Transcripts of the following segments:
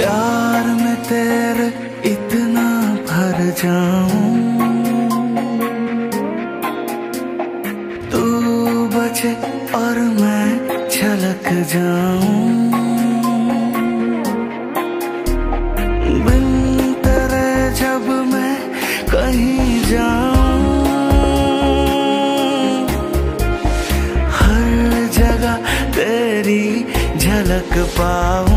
प्यार में तेरे इतना भर जाऊँ। तू बचे और मैं छलक जाऊँ। बिन तेरे जब तेरी झलक पाऊँ।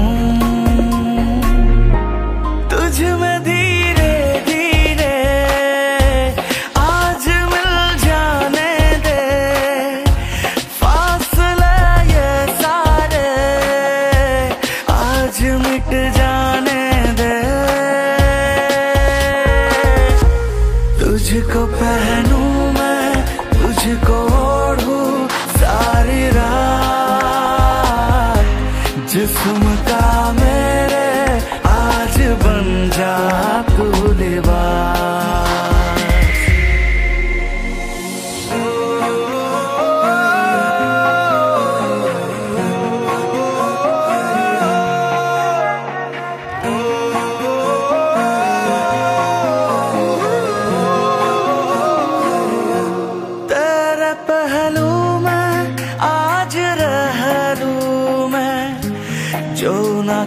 कट जा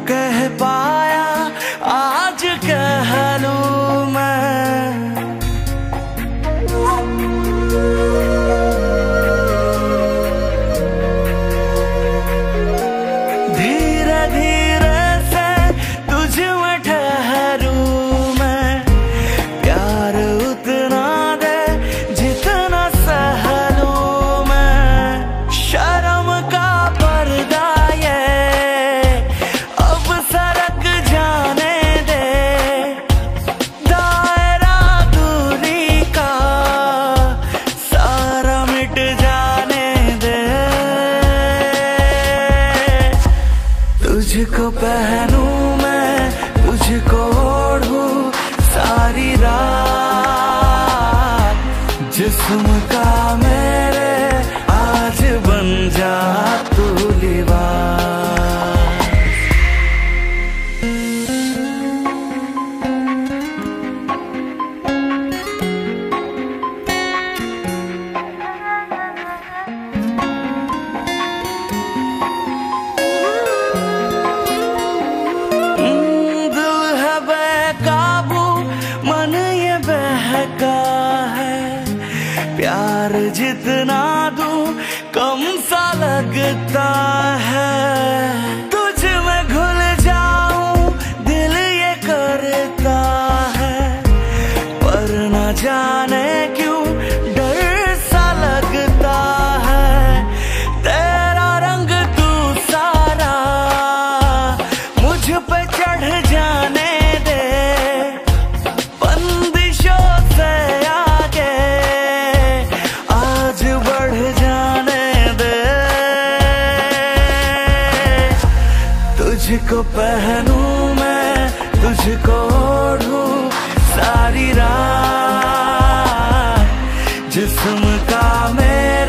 कह पा तुझको पहनू मैं तुझको ओढ़ू सारी रात। जिस्म का i तुझको पहनू मैं तुझको ओढ़ू सारी रात। जिस्म का मेरा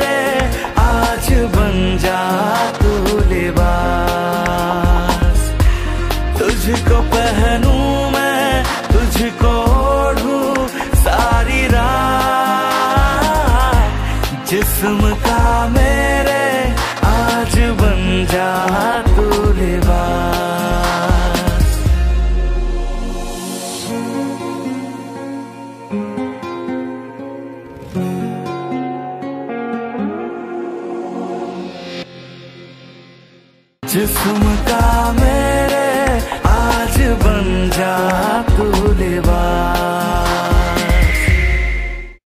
जिसम का मेरे आज बन जा तू लिबा